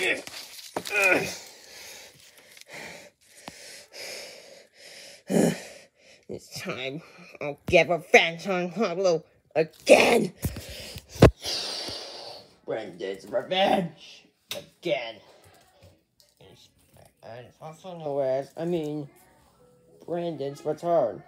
This time, I'll get revenge on Pablo again. Brenda's revenge again. And it's also known as, I mean, Brendon's return.